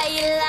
I.